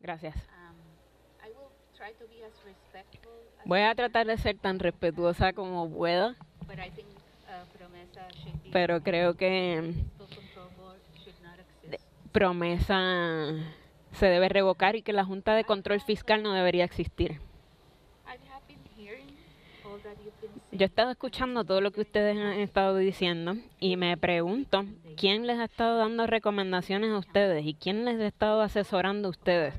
Gracias. Um, Voy a tratar de ser tan respetuosa como pueda, pero creo que promesa se debe revocar y que la Junta de Control Fiscal no debería existir. Yo he estado escuchando todo lo que ustedes han estado diciendo y me pregunto quién les ha estado dando recomendaciones a ustedes y quién les ha estado asesorando a ustedes.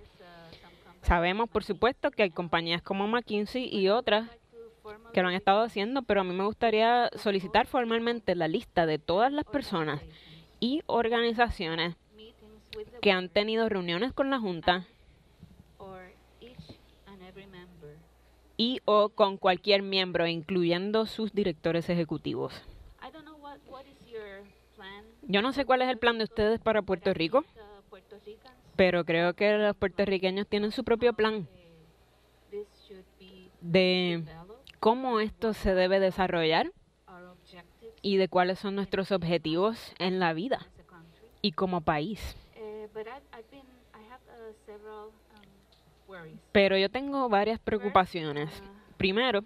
Sabemos, por supuesto, que hay compañías como McKinsey y otras que lo han estado haciendo, pero a mí me gustaría solicitar formalmente la lista de todas las personas y organizaciones que han tenido reuniones con la Junta y o con cualquier miembro, incluyendo sus directores ejecutivos. Yo no sé cuál es el plan de ustedes para Puerto Rico, pero creo que los puertorriqueños tienen su propio plan be de cómo esto se debe desarrollar y de cuáles son nuestros objetivos en la vida y como país. Pero yo tengo varias preocupaciones. Primero,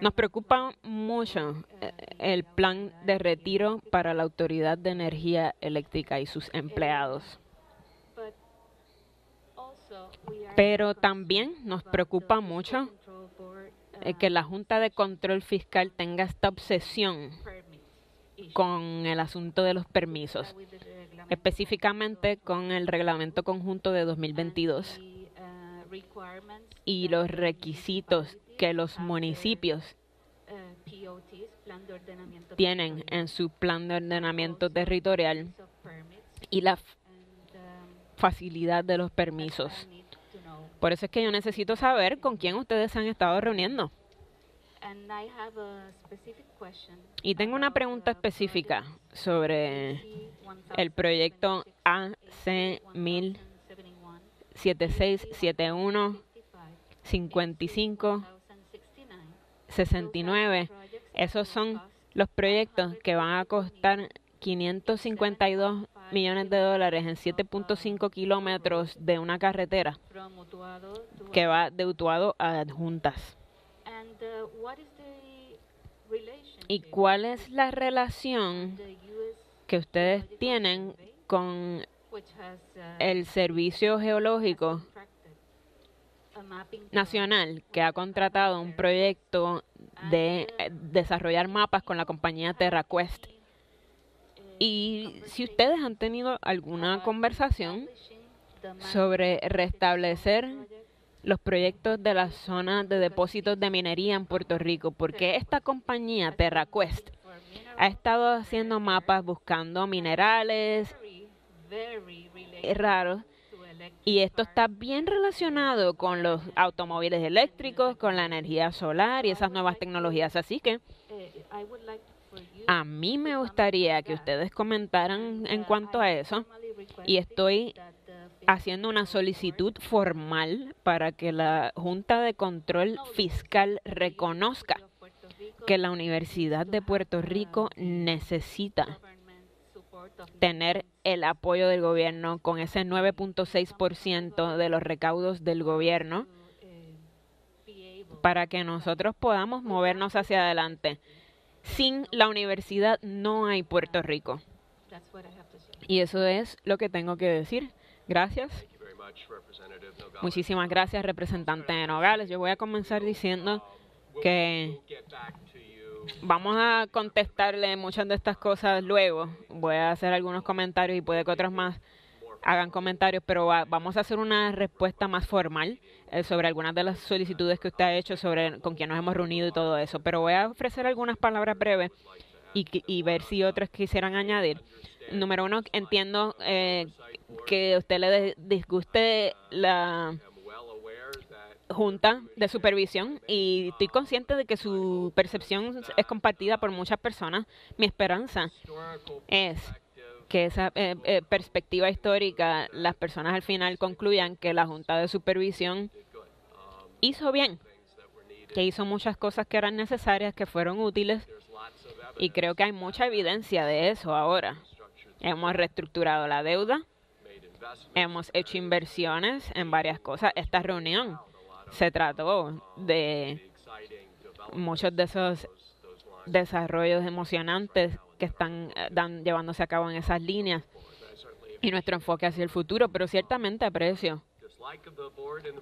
nos preocupa mucho eh, el plan de retiro para la Autoridad de Energía Eléctrica y sus empleados. Pero también nos preocupa mucho eh, que la Junta de Control Fiscal tenga esta obsesión con el asunto de los permisos, específicamente con el reglamento conjunto de 2022 the, uh, requirements y los requisitos que los municipios tienen en su plan de ordenamiento territorial y la facilidad de los permisos. Por eso es que yo necesito saber con quién ustedes se han estado reuniendo. Y tengo una pregunta específica sobre el proyecto 1076, AC 1071, 1671 55 1069. 69. Esos son los proyectos que van a costar 552 millones de dólares en 7.5 kilómetros de una carretera que va de Utuado a Adjuntas. And uh, what is the relationship ¿Y cuál es la relación que ustedes tienen con uh, el Servicio Geológico Nacional que ha contratado un proyecto de eh, desarrollar mapas con la compañía TerraQuest? Y si ustedes han tenido alguna conversación sobre restablecer los proyectos de la zona de depósitos de minería en Puerto Rico, porque esta compañía TerraQuest ha estado haciendo mapas buscando minerales raros y esto está bien relacionado con los automóviles eléctricos, con la energía solar y esas nuevas tecnologías. Así que a mí me gustaría que ustedes comentaran en cuanto a eso y estoy haciendo una solicitud formal para que la Junta de Control Fiscal reconozca que la Universidad de Puerto Rico necesita tener el apoyo del gobierno con ese 9.6% de los recaudos del gobierno para que nosotros podamos movernos hacia adelante. Sin la universidad no hay Puerto Rico. Y eso es lo que tengo que decir. Gracias. Muchísimas gracias, representante de Nogales. Yo voy a comenzar diciendo que to you. vamos a contestarle muchas de estas cosas luego. Voy a hacer algunos comentarios y puede que otros más hagan comentarios, pero va- vamos a hacer una respuesta más formal eh, sobre algunas de las solicitudes que usted ha hecho sobre con quién nos hemos reunido y todo eso. Pero voy a ofrecer algunas palabras breves y, que- y ver si otros quisieran añadir. Número uno, entiendo eh, que usted le disguste la junta de supervisión y estoy consciente de que su percepción es compartida por muchas personas. Mi esperanza es que esa eh, eh, perspectiva histórica, las personas al final concluyan que la junta de supervisión hizo bien, que hizo muchas cosas que eran necesarias, que fueron útiles y creo que hay mucha evidencia de eso ahora. Hemos reestructurado la deuda, hemos hecho inversiones en varias cosas. Esta reunión se trató de muchos de esos desarrollos emocionantes que están eh, llevándose a cabo en esas líneas. Y nuestro enfoque hacia el futuro, pero ciertamente aprecio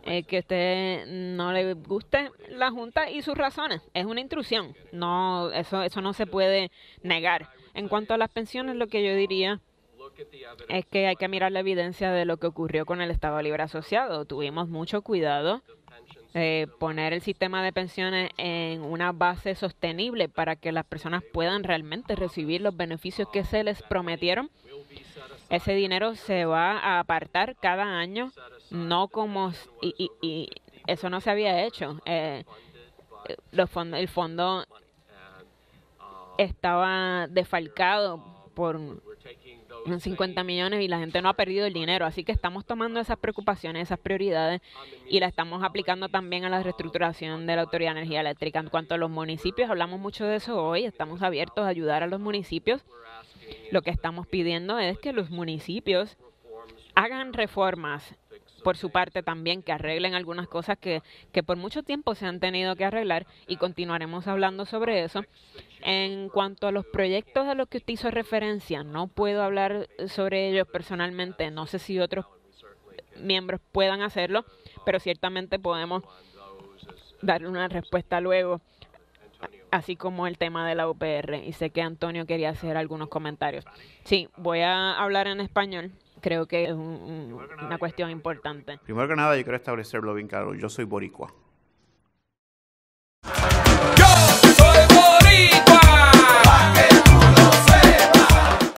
eh, que a usted no le guste la Junta y sus razones. Es una intrusión. No, eso, eso no se puede negar. En cuanto a las pensiones, lo que yo diría es que hay que mirar la evidencia de lo que ocurrió con el Estado Libre Asociado. Tuvimos mucho cuidado de poner el sistema de pensiones en una base sostenible para que las personas puedan realmente recibir los beneficios que se les prometieron. Ese dinero se va a apartar cada año, no como... Y, y- y eso no se había hecho. Eh, los fondos, el fondo estaba defalcado por we're taking those unos 50 millones y la gente no ha perdido el dinero. Así que estamos tomando esas preocupaciones, esas prioridades y la estamos aplicando también a la reestructuración de la Autoridad de Energía Eléctrica. En cuanto a los municipios, hablamos mucho de eso hoy. Estamos abiertos a ayudar a los municipios. Lo que estamos pidiendo es que los municipios hagan reformas por su parte también, que arreglen algunas cosas que, que por mucho tiempo se han tenido que arreglar y continuaremos hablando sobre eso. En cuanto a los proyectos a los que usted hizo referencia, no puedo hablar sobre ellos personalmente, no sé si otros miembros puedan hacerlo, pero ciertamente podemos darle una respuesta luego, así como el tema de la UPR. Y sé que Antonio quería hacer algunos comentarios. Sí, voy a hablar en español. Creo que es un- un- una cuestión importante. Primero que nada, yo quiero establecerlo bien claro. Yo soy boricua.